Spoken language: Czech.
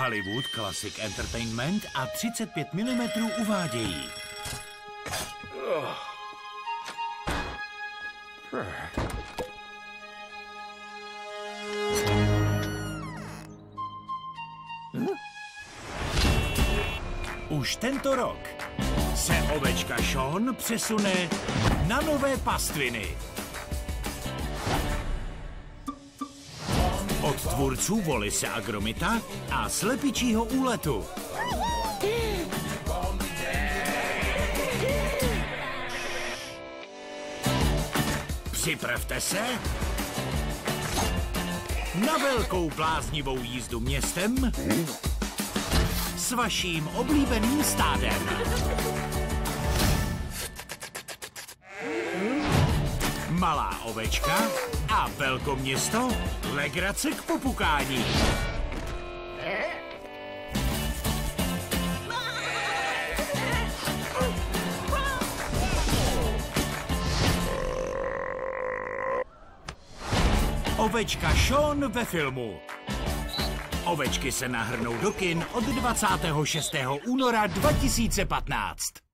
Hollywood Classic Entertainment a 35 mm uvádějí. Už tento rok se ovečka Sean přesune na nové pastviny. Tvůrců Volise Agromita a Slepičího úletu. Připravte se na velkou bláznivou jízdu městem s vaším oblíbeným stádem. Malá ovečka a velkoměsto legrace k popukání. Ovečka Sean ve filmu. Ovečky se nahrnou do kin od 26. února 2015.